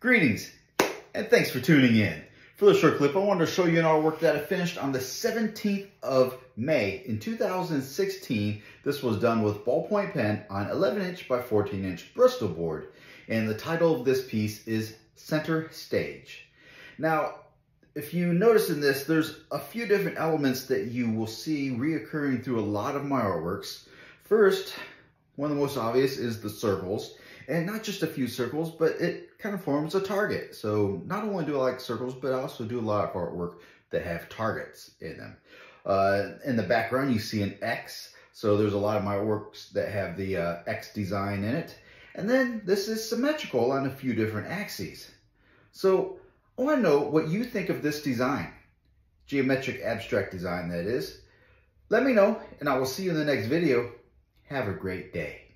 Greetings, and thanks for tuning in. For this short clip, I wanted to show you an artwork that I finished on the 17th of May in 2016. This was done with ballpoint pen on 11 inch by 14 inch Bristol board. And the title of this piece is Center Stage. Now, if you notice in this, there's a few different elements that you will see reoccurring through a lot of my artworks. First, one of the most obvious is the circles. And not just a few circles, but it kind of forms a target. So not only do I like circles, but I also do a lot of artwork that have targets in them. Uh, in the background, you see an X. So there's a lot of my works that have the uh, X design in it. And then this is symmetrical on a few different axes. So I want to know what you think of this design. Geometric abstract design, that is. Let me know, and I will see you in the next video. Have a great day.